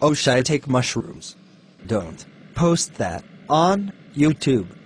Oh, should I take mushrooms? Don't post that on YouTube.